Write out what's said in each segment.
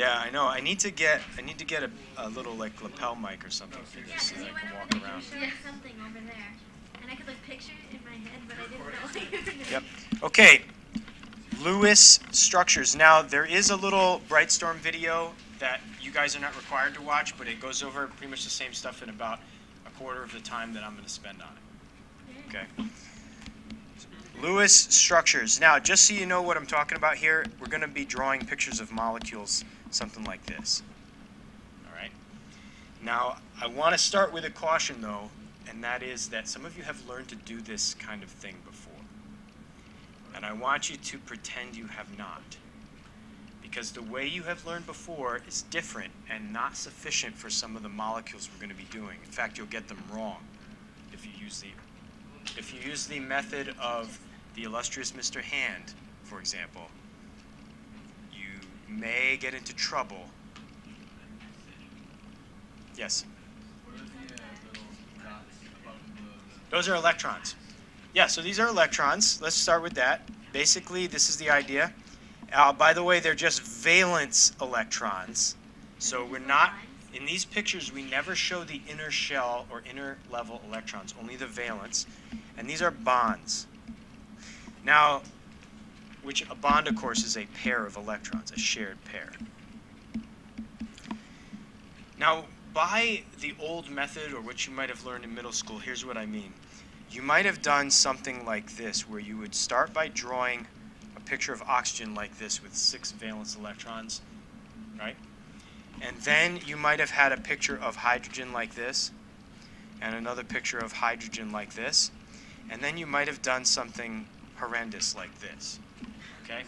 Yeah, I know. I need to get I need to get a, a little like lapel mic or something for Yeah, this so that I can walk around. something over there, and I could like picture it in my head, but I didn't know what you were doing. Yep. Okay. Lewis structures. Now there is a little Brightstorm video that you guys are not required to watch, but it goes over pretty much the same stuff in about a quarter of the time that I'm going to spend on it. Okay. Lewis structures. Now, just so you know what I'm talking about here, we're going to be drawing pictures of molecules, something like this. All right. Now, I want to start with a caution, though, and that is that some of you have learned to do this kind of thing before. And I want you to pretend you have not. Because the way you have learned before is different and not sufficient for some of the molecules we're going to be doing. In fact, you'll get them wrong if you use the if you use the method of the illustrious Mr. Hand, for example, may get into trouble. Yes. Those are electrons. Yeah, so these are electrons. Let's start with that. Basically, this is the idea. Uh, by the way, they're just valence electrons. So we're not, in these pictures, we never show the inner shell or inner level electrons, only the valence. And these are bonds. Now, which a bond, of course, is a pair of electrons, a shared pair. Now, by the old method, or what you might have learned in middle school, here's what I mean. You might have done something like this, where you would start by drawing a picture of oxygen like this with six valence electrons, right? And then you might have had a picture of hydrogen like this, and another picture of hydrogen like this, and then you might have done something horrendous like this, okay?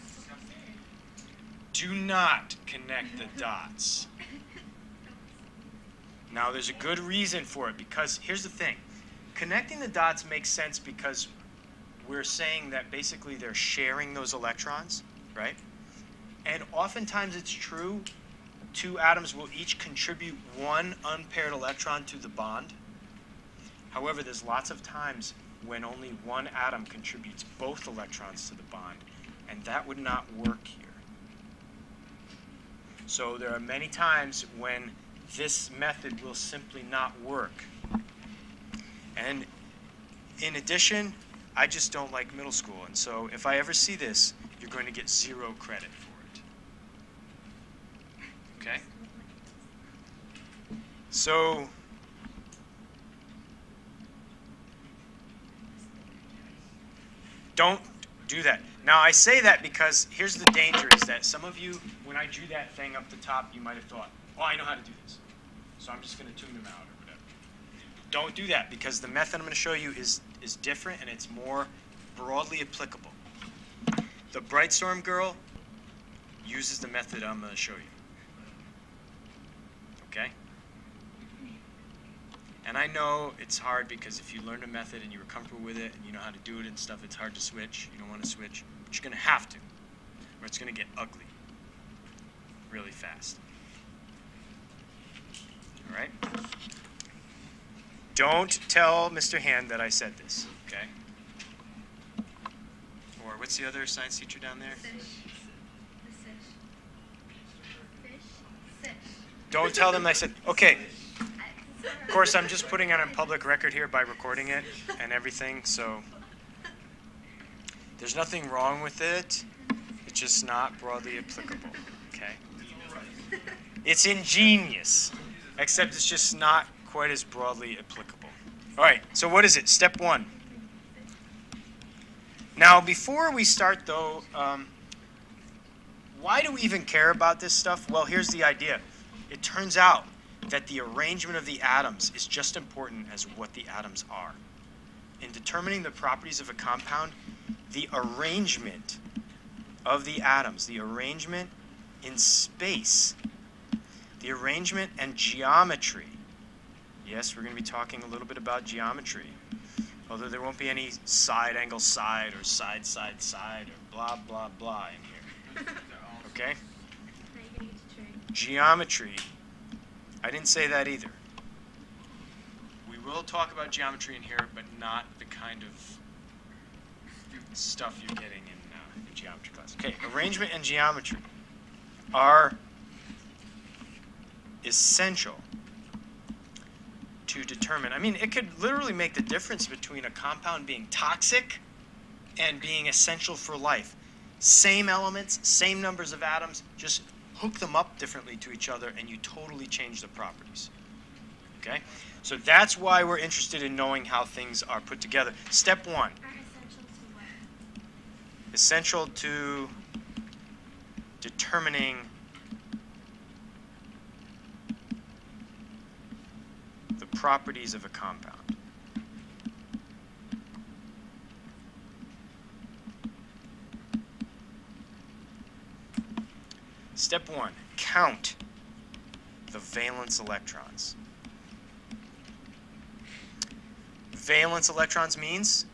Do not connect the dots. Now, there's a good reason for it because here's the thing connecting the dots makes sense because we're saying that basically they're sharing those electrons, right? And oftentimes it's true, two atoms will each contribute one unpaired electron to the bond. However, there's lots of times when only one atom contributes both electrons to the bond, and that would not work here. So there are many times when this method will simply not work. And in addition, I just don't like middle school. And so if I ever see this, you're going to get zero credit for it. Okay? So don't do that. Now I say that because here's the danger is that some of you, when I drew that thing up the top, you might have thought, oh, I know how to do this. So I'm just going to tune them out or whatever. Don't do that because the method I'm going to show you is, is different and it's more broadly applicable. The Brightstorm girl uses the method I'm going to show you. Okay? And I know it's hard because if you learn a method and you were comfortable with it and you know how to do it and stuff, it's hard to switch. You don't want to switch. But you're going to have to, or it's going to get ugly really fast. All right? Don't tell Mr. Hand that I said this, okay? Or what's the other science teacher down there? Fish. Don't tell them I said, okay. Of course, I'm just putting it on public record here by recording it and everything, so there's nothing wrong with it. It's just not broadly applicable, okay? It's ingenious, except it's just not quite as broadly applicable. All right, so what is it? Step one. Now, before we start, though, um, why do we even care about this stuff? Well, here's the idea. It turns out that the arrangement of the atoms is just important as what the atoms are. In determining the properties of a compound, the arrangement of the atoms, the arrangement in space, the arrangement and geometry. Yes, we're going to be talking a little bit about geometry, although there won't be any side angle side or side side side or blah blah blah in here. Okay? Geometry. I didn't say that either. We will talk about geometry in here, but not the kind of stuff you're getting in, uh, in geometry class. Okay, arrangement and geometry are essential to determine. I mean, it could literally make the difference between a compound being toxic and being essential for life. Same elements, same numbers of atoms, just hook them up differently to each other and you totally change the properties. Okay? So that's why we're interested in knowing how things are put together. Step one Are essential to what? essential to determining the properties of a compound. Step one, count the valence electrons. Valence electrons means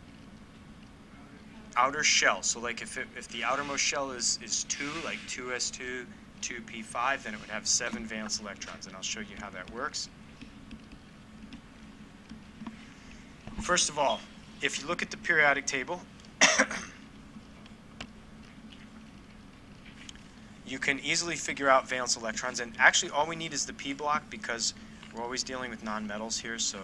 outer shell. So like if, it, if the outermost shell is, is 2, like 2s2, 2p5, then it would have 7 valence electrons. And I'll show you how that works. First of all, if you look at the periodic table, you can easily figure out valence electrons. And actually all we need is the p block because we're always dealing with nonmetals here. So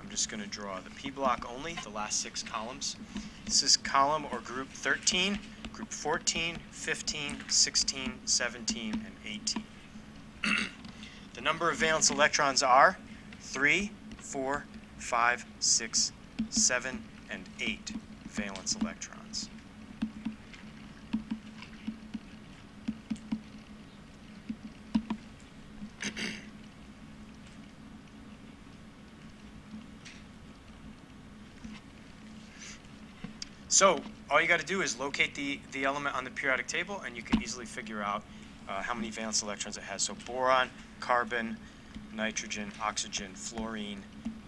I'm just going to draw the p block only, the last six columns. This is column or group 13, group 14, 15, 16, 17, and 18. the number of valence electrons are 3, 4, 5, 6, 7, and 8 valence electrons. So all you got to do is locate the, the element on the periodic table, and you can easily figure out uh, how many valence electrons it has. So boron, carbon, nitrogen, oxygen, fluorine,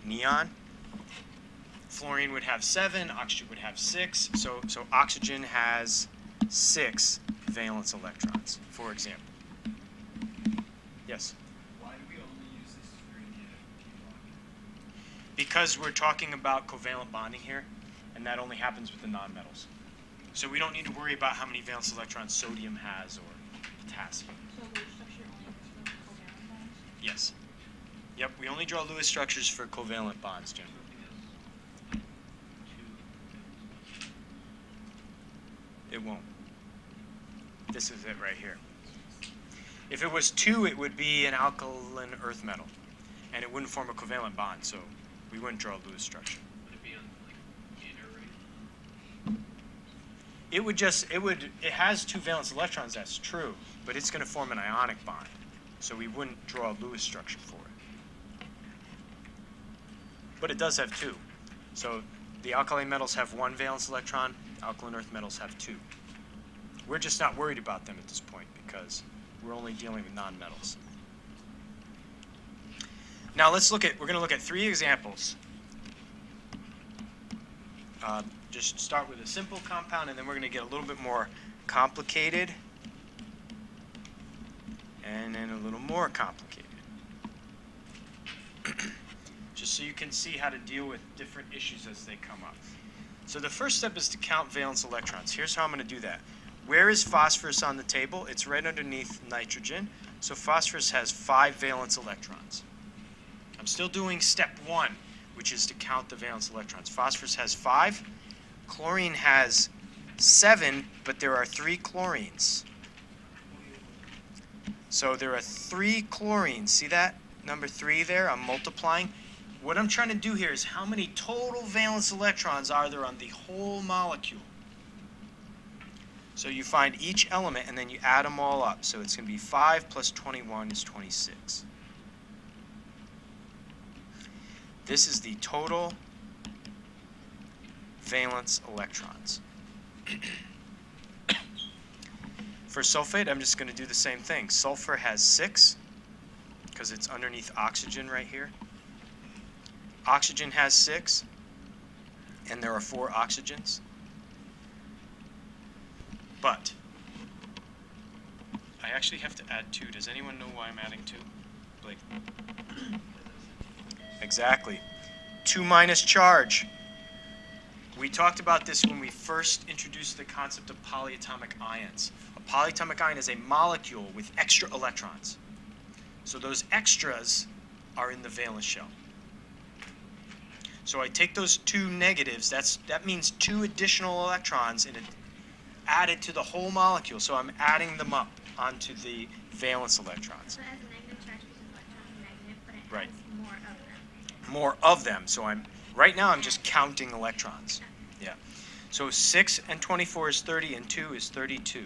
neon. Fluorine would have seven, oxygen would have six. So, so oxygen has six valence electrons, for example. Yes? Why do we only use this for the Because we're talking about covalent bonding here, and that only happens with the nonmetals. So we don't need to worry about how many valence electrons sodium has or potassium. So Lewis structure only works for covalent bonds? Yes. Yep, we only draw Lewis structures for covalent bonds generally. It won't. This is it right here. If it was two, it would be an alkaline earth metal, and it wouldn't form a covalent bond, so we wouldn't draw a Lewis structure. Would it be on like inner ring? It would just, it would, it has two valence electrons, that's true, but it's going to form an ionic bond, so we wouldn't draw a Lewis structure for it. But it does have two. So the alkali metals have one valence electron, alkaline earth metals have two. We're just not worried about them at this point because we're only dealing with nonmetals. Now let's look at, we're going to look at three examples. Uh, just start with a simple compound and then we're going to get a little bit more complicated and then a little more complicated. just so you can see how to deal with different issues as they come up. So the first step is to count valence electrons. Here's how I'm going to do that. Where is phosphorus on the table? It's right underneath nitrogen. So phosphorus has five valence electrons. I'm still doing step one, which is to count the valence electrons. Phosphorus has five. Chlorine has seven, but there are three chlorines. So there are three chlorines. See that? Number three there? I'm multiplying. What I'm trying to do here is how many total valence electrons are there on the whole molecule? So you find each element and then you add them all up. So it's going to be 5 plus 21 is 26. This is the total valence electrons. For sulfate, I'm just going to do the same thing. Sulfur has 6 because it's underneath oxygen right here. Oxygen has 6, and there are 4 oxygens. But I actually have to add 2. Does anyone know why I'm adding 2? Blake. Exactly. 2 minus charge. We talked about this when we first introduced the concept of polyatomic ions. A polyatomic ion is a molecule with extra electrons. So those extras are in the valence shell. So I take those two negatives, that's, that means two additional electrons in it, added to the whole molecule. So I'm adding them up onto the valence electrons. So it has a negative charge because negative, Right. more of them. More of them. So I'm, right now I'm just counting electrons. Yeah. So 6 and 24 is 30 and 2 is 32.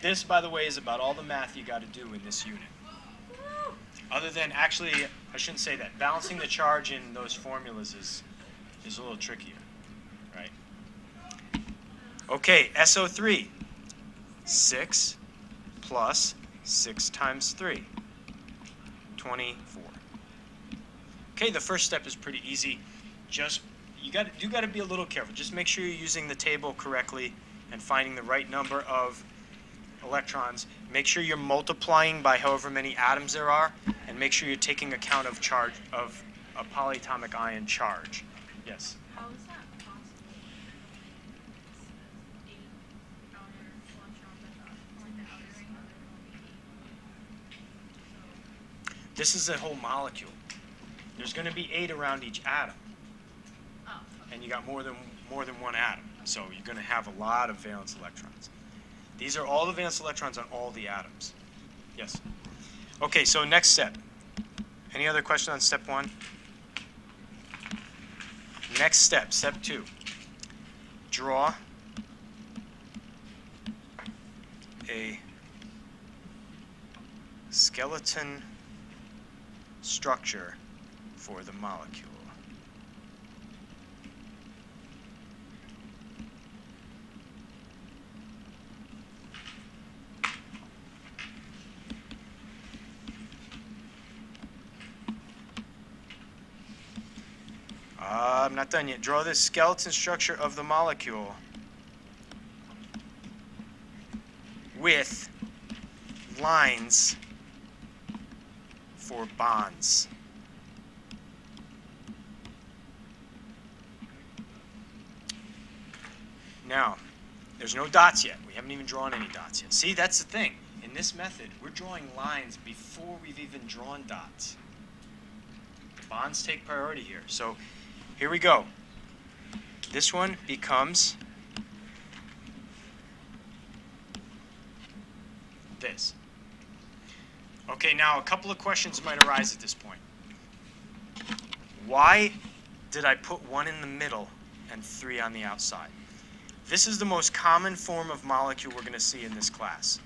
This, by the way, is about all the math you got to do in this unit. Other than, actually, I shouldn't say that. Balancing the charge in those formulas is, is a little trickier, right? Okay, SO3. 6 plus 6 times 3. 24. Okay, the first step is pretty easy. Just, you got you got to be a little careful. Just make sure you're using the table correctly and finding the right number of electrons. Make sure you're multiplying by however many atoms there are, and make sure you're taking account of charge of a polyatomic ion charge. Yes. How is that possible? It's eight outer electrons at the, like the outer ring. This is a whole molecule. There's going to be eight around each atom, Oh, and you got more than more than one atom. So you're going to have a lot of valence electrons. These are all the valence electrons on all the atoms. Yes. Okay, so next step. Any other question on step one? Next step, step two. Draw a skeleton structure for the molecule. Uh, I'm not done yet. Draw the skeleton structure of the molecule with lines for bonds. Now, there's no dots yet. We haven't even drawn any dots yet. See, that's the thing. In this method, we're drawing lines before we've even drawn dots. The Bonds take priority here. So here we go. This one becomes this. Okay, now a couple of questions might arise at this point. Why did I put one in the middle and three on the outside? This is the most common form of molecule we're going to see in this class.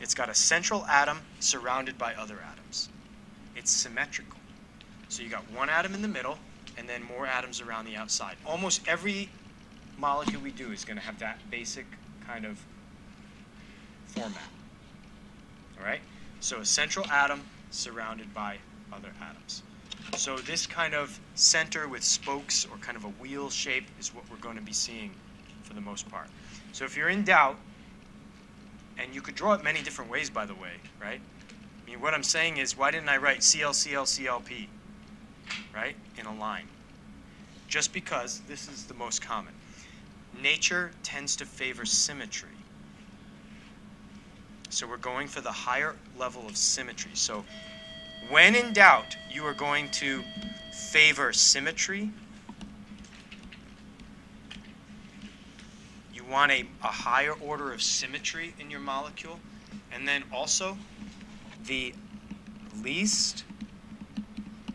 It's got a central atom surrounded by other atoms. It's symmetrical. So you got one atom in the middle and then more atoms around the outside. Almost every molecule we do is going to have that basic kind of format. All right? So a central atom surrounded by other atoms. So this kind of center with spokes or kind of a wheel shape is what we're going to be seeing for the most part. So if you're in doubt, and you could draw it many different ways, by the way, right? I mean, what I'm saying is, why didn't I write CLCLCLP, right, in a line? Just because this is the most common. Nature tends to favor symmetry. So we're going for the higher level of symmetry. So when in doubt, you are going to favor symmetry. Want a, a higher order of symmetry in your molecule. And then also the least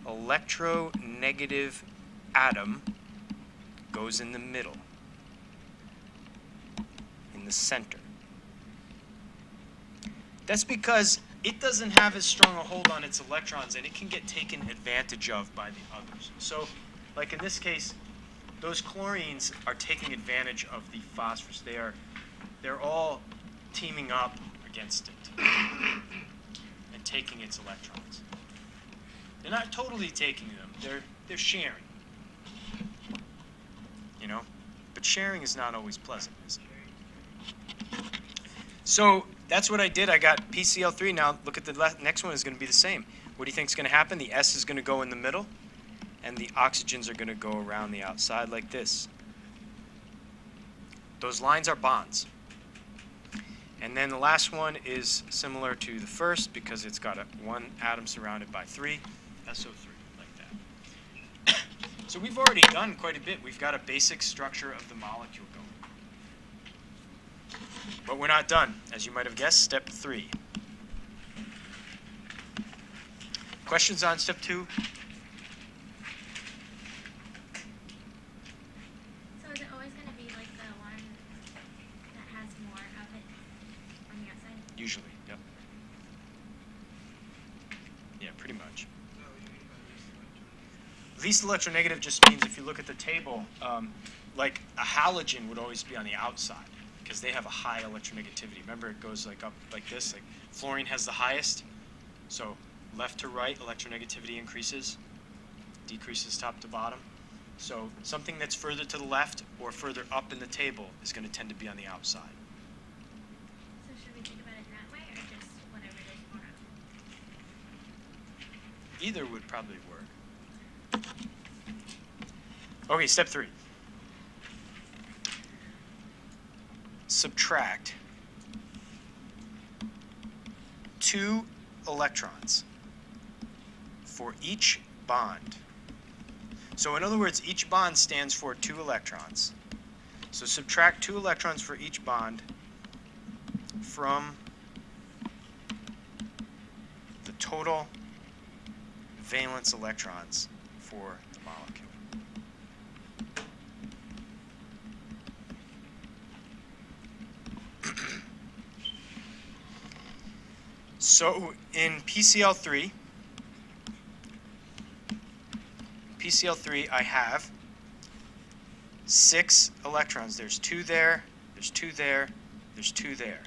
electronegative atom goes in the middle, in the center. That's because it doesn't have as strong a hold on its electrons and it can get taken advantage of by the others. So, like in this case, those chlorines are taking advantage of the phosphorus. They are, they're all teaming up against it and taking its electrons. They're not totally taking them. They're they're sharing. You know, but sharing is not always pleasant, is it? So that's what I did. I got PCl3. Now look at the next one is going to be the same. What do you think is going to happen? The S is going to go in the middle, and the oxygens are going to go around the outside like this. Those lines are bonds. And then the last one is similar to the first because it's got a one atom surrounded by three, SO3, like that. so we've already done quite a bit. We've got a basic structure of the molecule going. But we're not done. As you might have guessed, step three. Questions on step two? So is it always going to be like the one that has more of it on the outside? Usually, yep. Yeah, pretty much. Is that what you mean by least Least electronegative just means if you look at the table, um, like a halogen would always be on the outside because they have a high electronegativity. Remember, it goes like up like this. Like fluorine has the highest, so left to right electronegativity increases, decreases top to bottom. So something that's further to the left or further up in the table is going to tend to be on the outside. So should we think about it that way or just whatever it is more of? Either would probably work. Okay, step three. Subtract two electrons for each bond. So in other words, each bond stands for two electrons. So subtract two electrons for each bond from the total valence electrons for the molecule. so in PCl3, PCl3 I have six electrons. There's two there, there's two there, there's two there.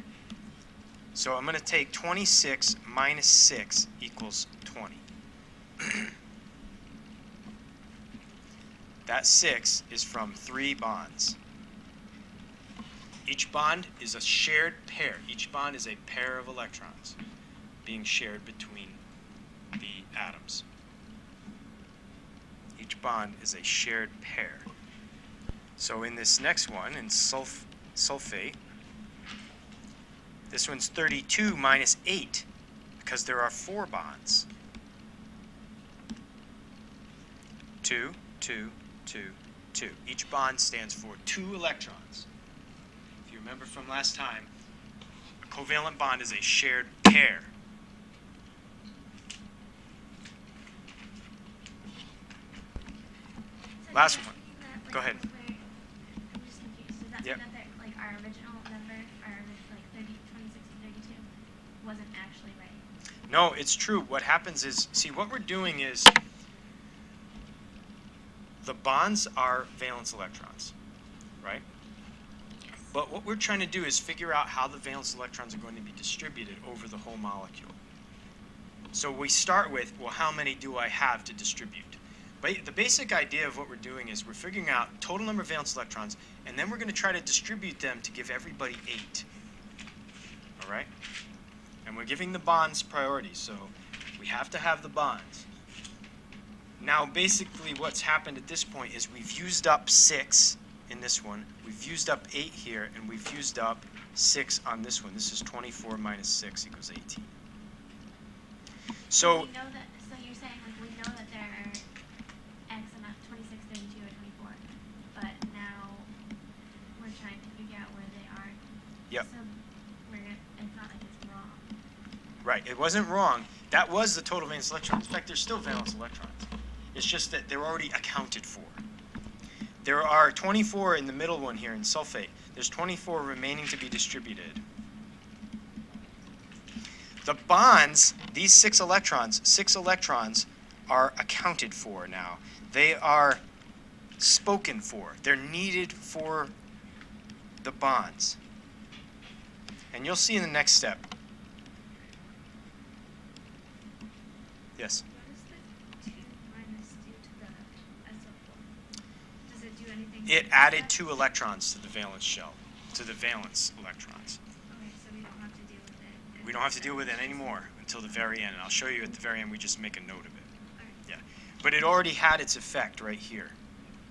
So I'm going to take 26 minus 6 equals 20. that 6 is from three bonds. Each bond is a shared pair. Each bond is a pair of electrons being shared between the atoms. Each bond is a shared pair. So in this next one, in sulf sulfate, this one's 32 minus 8 because there are four bonds. 2, 2, 2, 2. Each bond stands for two electrons. If you remember from last time, a covalent bond is a shared pair. So Last one. that, like, Go ahead. where- I'm just confused. Does that Yep. that like our original number, our like 30, 26 wasn't actually right? No, it's true. What happens is, see, what we're doing is the bonds are valence electrons, right? But what we're trying to do is figure out how the valence electrons are going to be distributed over the whole molecule. So we start with, well, how many do I have to distribute? But the basic idea of what we're doing is we're figuring out total number of valence electrons, and then we're going to try to distribute them to give everybody eight. All right? And we're giving the bonds priority, so we have to have the bonds. Now, basically, what's happened at this point is we've used up six in this one, we've used up eight here, and we've used up six on this one. This is 24 minus 6 equals 18. So, we know that. So you're saying like we know that there are X amount, 26, 32, or 24, but now we're trying to figure out where they are. Yep. So we're gonna, it's not like it's wrong. right, it wasn't wrong. That was the total valence electrons. In fact, there's still valence electrons. It's just that they're already accounted for. There are 24 in the middle one here in sulfate. There's 24 remaining to be distributed. The bonds, these six electrons, six electrons are accounted for now. They are spoken for. They're needed for the bonds. And you'll see in the next step. Yes. What does the two minus do to the SO4? Does it do anything? to It the added two electrons to the valence shell, to the valence electrons. Okay, so we don't have to deal with it. We don't have to deal with it anymore until the very end. And I'll show you at the very end, we just make a note of it. Yeah. But it already had its effect right here.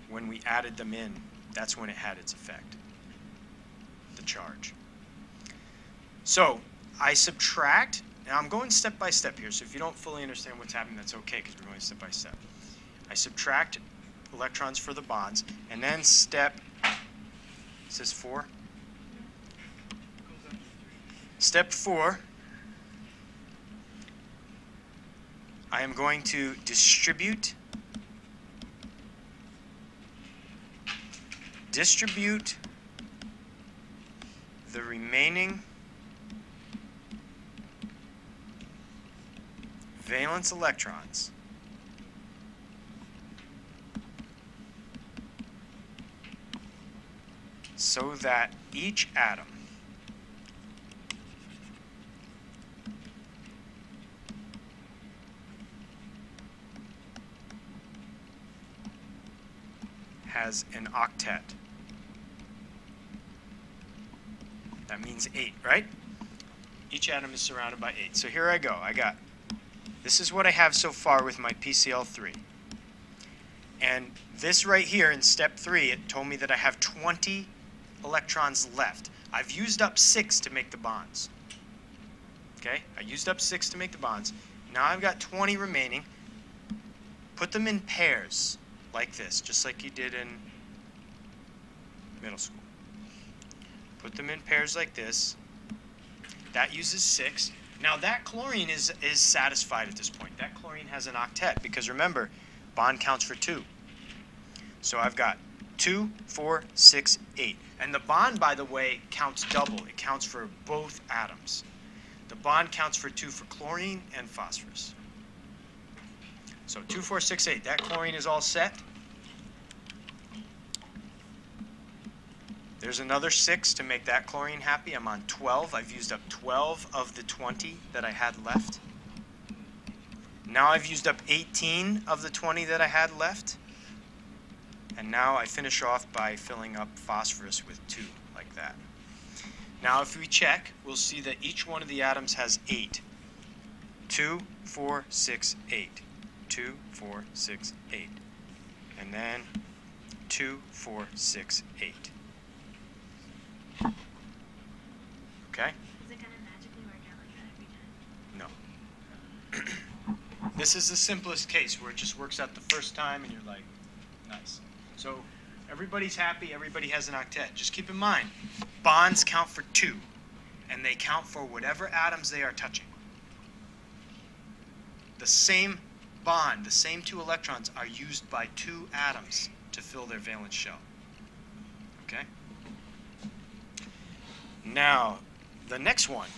When we added them in, that's when it had its effect. The charge. So I subtract, now I'm going step by step here, so if you don't fully understand what's happening, that's okay, because we're going step by step. I subtract electrons for the bonds, and then step, it says four? Step four, I am going to distribute distribute the remaining valence electrons so that each atom has an octet. That means eight, right? Each atom is surrounded by eight. So here I go. I got, this is what I have so far with my PCl3. And this right here in step three, it told me that I have 20 electrons left. I've used up six to make the bonds. Okay, I used up six to make the bonds. Now I've got 20 remaining. Put them in pairs like this, just like you did in middle school. Put them in pairs like this. That uses six. Now that chlorine is, is satisfied at this point. That chlorine has an octet because remember, bond counts for two. So I've got two, four, six, eight. And the bond, by the way, counts double. It counts for both atoms. The bond counts for two for chlorine and phosphorus. So two, four, six, eight. That chlorine is all set. There's another six to make that chlorine happy. I'm on 12. I've used up 12 of the 20 that I had left. Now I've used up 18 of the 20 that I had left. And now I finish off by filling up phosphorus with two, like that. Now if we check, we'll see that each one of the atoms has eight. Two, four, six, eight. Two, four, six, eight. And then two, four, six, eight. Okay? Is it gonna magically work out like that every time? No. this is the simplest case where it just works out the first time and you're like, nice. So everybody's happy, everybody has an octet. Just keep in mind, bonds count for two, and they count for whatever atoms they are touching. The same bond, the same two electrons, are used by two atoms to fill their valence shell. Okay? Now, the next one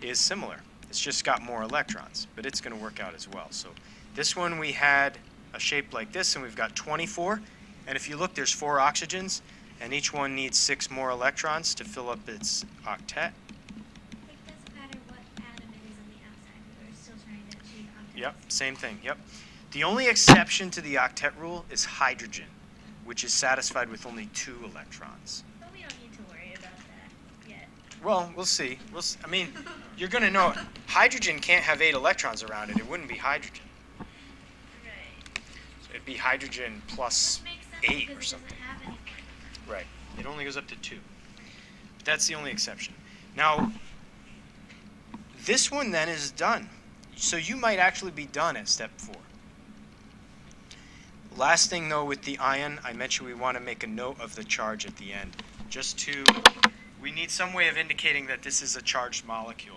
is similar. It's just got more electrons, but it's going to work out as well. So this one we had a shape like this, and we've got 24. And if you look, there's four oxygens, and each one needs six more electrons to fill up its octet. It doesn't matter what atom it is on the outside, we're still trying to achieve octets. Yep, same thing, yep. The only exception to the octet rule is hydrogen, which is satisfied with only two electrons. But we don't need to worry about that yet. Well, we'll see. We'll s I mean, you're going to know hydrogen can't have eight electrons around it. It wouldn't be hydrogen. Right. So it'd be hydrogen plus Which makes sense eight or something. doesn't have any. Right. It only goes up to two. But that's the only exception. Now, this one then is done. So you might actually be done at step four. Last thing though with the ion, I mentioned we want to make a note of the charge at the end. Just to, we need some way of indicating that this is a charged molecule.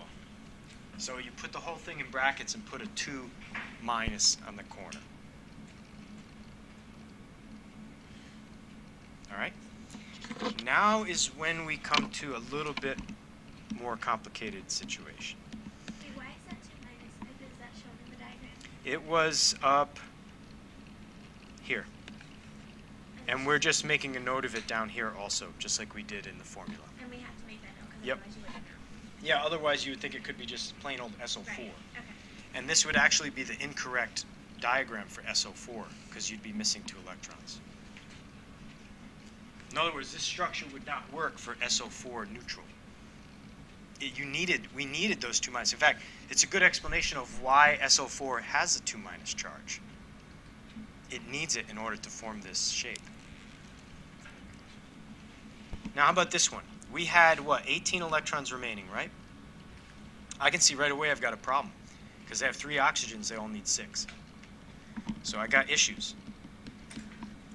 So you put the whole thing in brackets and put a 2 minus on the corner. All right? Now is when we come to a little bit more complicated situation. Wait, why is that two minus? Is that shown in the diagram? It was up here. And we're just making a note of it down here also, just like we did in the formula. And we have to make that note Yep. otherwise you wouldn't know. Yeah, otherwise you would think it could be just plain old SO4. Right. Okay. And this would actually be the incorrect diagram for SO4 because you'd be missing two electrons. In other words, this structure would not work for SO4 neutral. It, you needed, we needed those two minus. In fact, it's a good explanation of why SO4 has a two minus charge. It needs it in order to form this shape. Now, how about this one? we had what 18 electrons remaining, right? I can see right away I've got a problem because they have three oxygens, they all need six. So I got issues.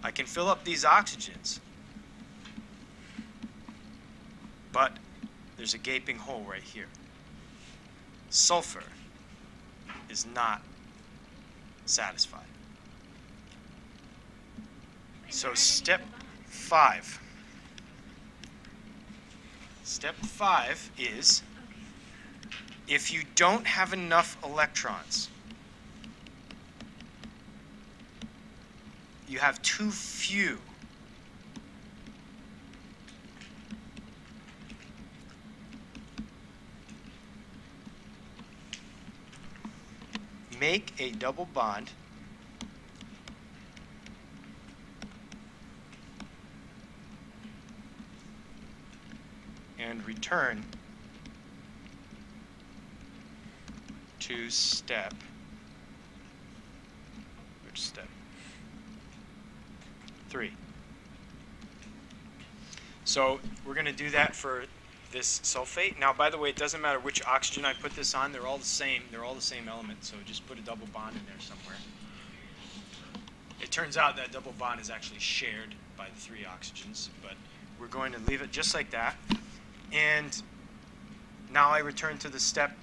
I can fill up these oxygens, but there's a gaping hole right here. Sulfur is not satisfied. So step five. Step five is if you don't have enough electrons, you have too few. Make a double bond and return to step. Which step? Three. So we're going to do that for this sulfate. Now, by the way, it doesn't matter which oxygen I put this on. They're all the same. They're all the same element. So just put a double bond in there somewhere. It turns out that double bond is actually shared by the three oxygens, but we're going to leave it just like that. And now I return to the step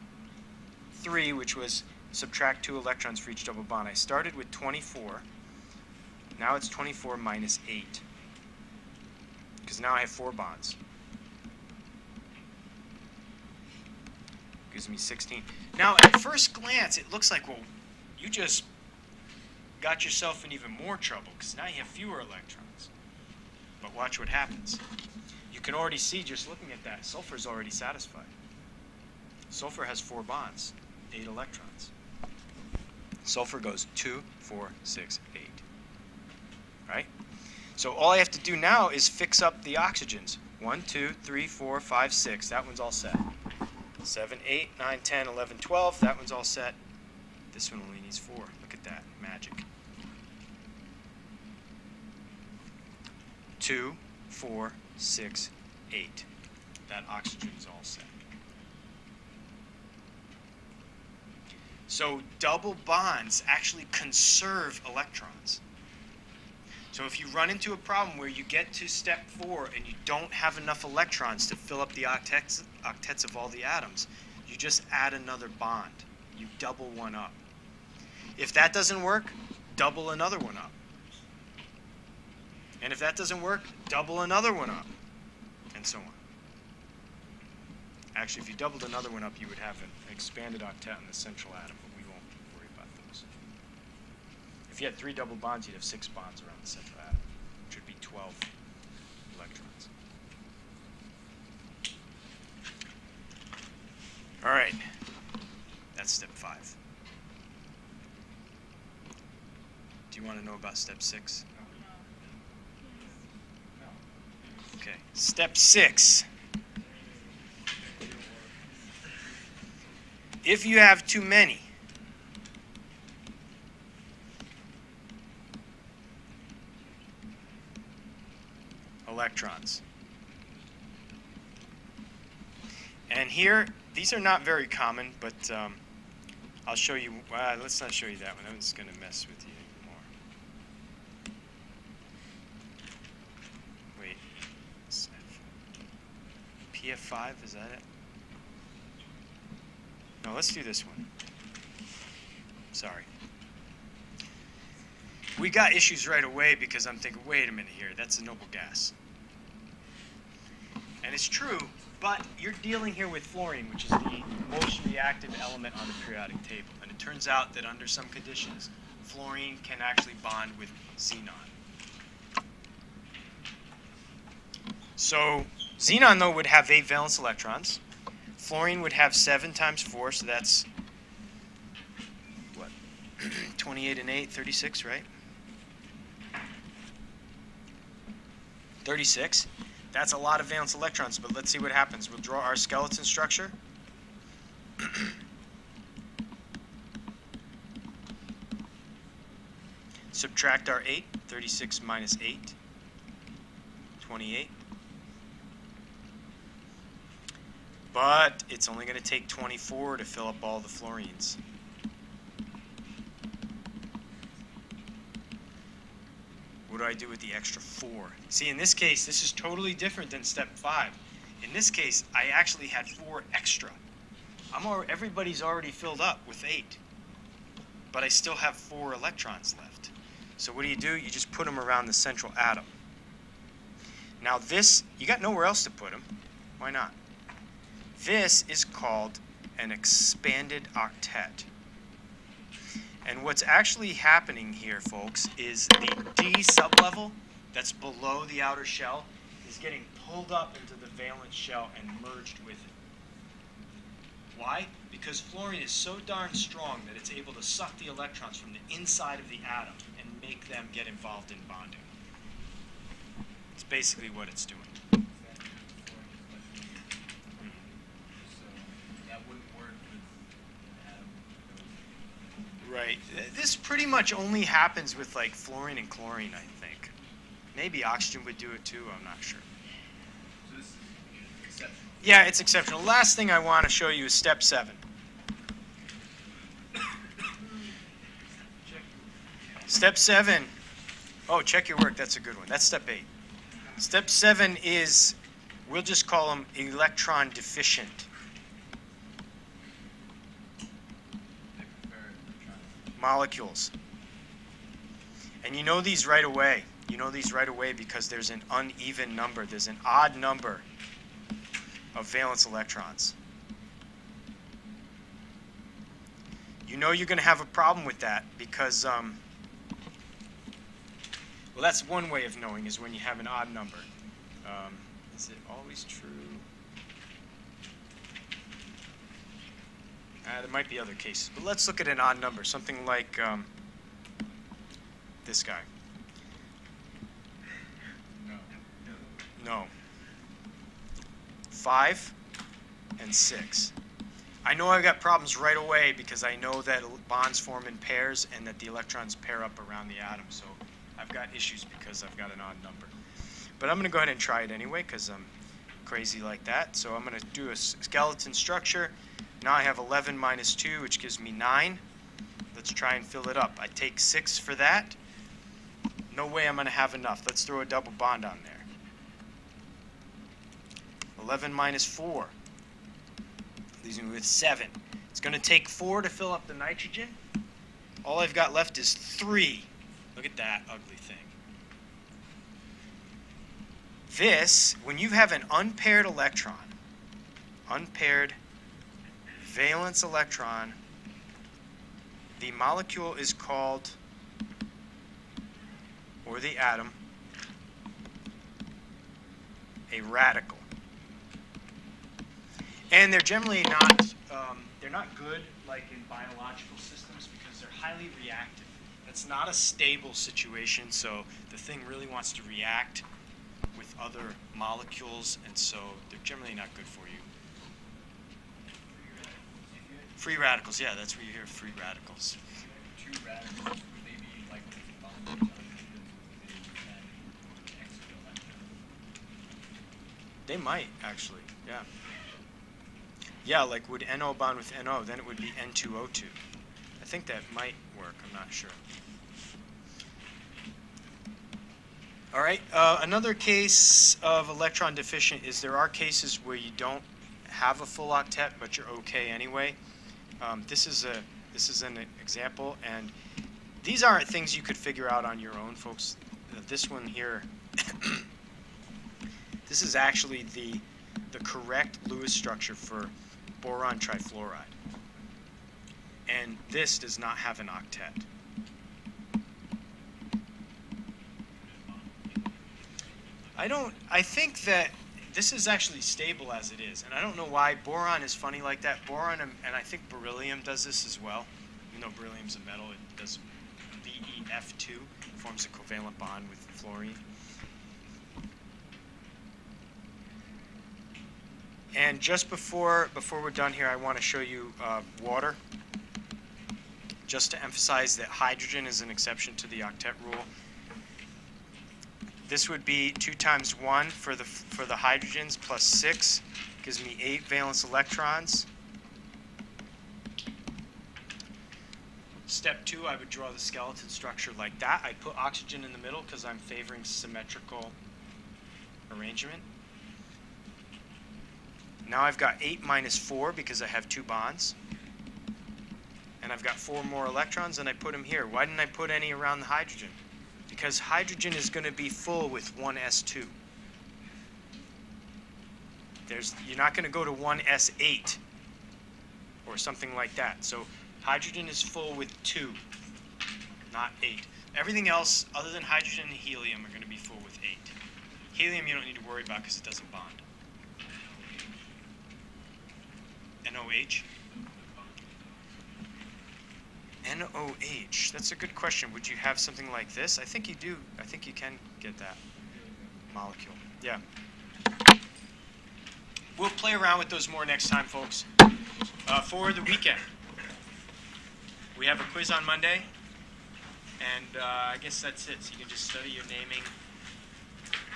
three, which was subtract two electrons for each double bond. I started with 24. Now it's 24 minus 8. Because now I have four bonds. Gives me 16. Now, at first glance, it looks like, well, you just got yourself in even more trouble because now you have fewer electrons. But watch what happens. You can already see just looking at that, sulfur is already satisfied. Sulfur has four bonds, eight electrons. Sulfur goes two, four, six, eight. Right? So all I have to do now is fix up the oxygens. One, two, three, four, five, six. That one's all set. Seven, eight, nine, ten, eleven, twelve. That one's all set. This one only needs four. Look at that. Magic. Two, four, six, eight. That oxygen is all set. So double bonds actually conserve electrons. So if you run into a problem where you get to step four and you don't have enough electrons to fill up the octets, octets of all the atoms, you just add another bond. You double one up. If that doesn't work, double another one up. And if that doesn't work, double another one up. And so on. Actually, if you doubled another one up, you would have an expanded octet in the central atom, but we won't worry about those. If you had three double bonds, you'd have six bonds around the central atom, which would be 12 electrons. All right, that's step five. Do you want to know about step six? Okay, step six. If you have too many, electrons. And here, these are not very common, but um, I'll show you. Uh, let's not show you that one. That one's going to mess with you more. Wait. it's PF5, is that it? No, let's do this one. Sorry. We got issues right away because I'm thinking, wait a minute here, that's a noble gas. And it's true, but you're dealing here with fluorine, which is the most reactive element on the periodic table. And it turns out that under some conditions, fluorine can actually bond with xenon. So xenon, though, would have eight valence electrons. Fluorine would have seven times four, so that's what? 28 and 8, 36, right? 36. That's a lot of valence electrons, but let's see what happens. We'll draw our skeleton structure. Subtract our 8. 36 minus 8. 28. But it's only going to take 24 to fill up all the fluorines. What do I do with the extra four? See, in this case, this is totally different than step five. In this case, I actually had four extra. I'm al- everybody's already filled up with eight, but I still have four electrons left. So what do you do? You just put them around the central atom. Now this, you got nowhere else to put them. Why not? This is called an expanded octet. And what's actually happening here, folks, is the D sublevel that's below the outer shell is getting pulled up into the valence shell and merged with it. Why? Because fluorine is so darn strong that it's able to suck the electrons from the inside of the atom and make them get involved in bonding. It's basically what it's doing. So that wouldn't work with an atom. Right. This pretty much only happens with like fluorine and chlorine, I think. Maybe oxygen would do it too, I'm not sure. So this is exceptional. Yeah, it's exceptional. Last thing I want to show you is step seven. Step seven. Oh, check your work. That's a good one. That's step eight. Step seven is, we'll just call them electron deficient. Molecules. And you know these right away. You know these right away because there's an uneven number, there's an odd number of valence electrons. You know you're going to have a problem with that because, um, well, that's one way of knowing is when you have an odd number. Um, is it always true? Uh, there might be other cases, but let's look at an odd number, something like um, this guy. No. No. Five and six. I know I've got problems right away because I know that bonds form in pairs and that the electrons pair up around the atom. So I've got issues because I've got an odd number. But I'm going to go ahead and try it anyway because I'm crazy like that. So I'm going to do a skeleton structure. Now I have 11 minus 2, which gives me 9. Let's try and fill it up. I take 6 for that. No way I'm going to have enough. Let's throw a double bond on there. 11 minus 4 leaves me with 7. It's going to take 4 to fill up the nitrogen. All I've got left is 3. Look at that ugly thing. This, when you have an unpaired electron, unpaired valence electron, the molecule is called, or the atom, a radical. And they're generally not, um, they're not good like in biological systems because they're highly reactive. That's not a stable situation, so the thing really wants to react with other molecules, and so they're generally not good for you. Free radicals, yeah, that's where you hear free radicals. They might actually, yeah. Yeah, like would NO bond with NO, then it would be N2O2. I think that might work, I'm not sure. All right, uh, another case of electron deficient is there are cases where you don't have a full octet, but you're okay anyway. Um, this is a this is an example, and these aren't things you could figure out on your own, folks. Uh, this one here, this is actually the the correct Lewis structure for boron trifluoride, and this does not have an octet. I don't. I think that this is actually stable as it is, and I don't know why boron is funny like that. Boron and, and I think beryllium does this as well. Even though beryllium's a metal, it does BeF2 forms a covalent bond with fluorine. And just before before we're done here, I want to show you uh, water, just to emphasize that hydrogen is an exception to the octet rule. This would be two times one for the for the hydrogens plus six Gives me eight valence electrons. Step two, I would draw the skeleton structure like that. I put oxygen in the middle because I'm favoring symmetrical arrangement. Now I've got 8 minus 4 because I have two bonds. And I've got four more electrons and I put them here. Why didn't I put any around the hydrogen? Because hydrogen is going to be full with 1s2. There's, you're not going to go to 1s8 or something like that. So hydrogen is full with 2, not 8. Everything else other than hydrogen and helium are going to be full with 8. Helium you don't need to worry about because it doesn't bond. NOH? NOH. That's a good question. Would you have something like this? I think you do. I think you can get that molecule. Yeah. We'll play around with those more next time, folks. Uh, for the weekend, we have a quiz on Monday, and uh, I guess that's it. So you can just study your naming.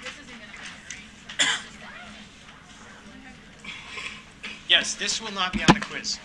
This isn't gonna matter, right? So, Yes, this will not be on the quiz.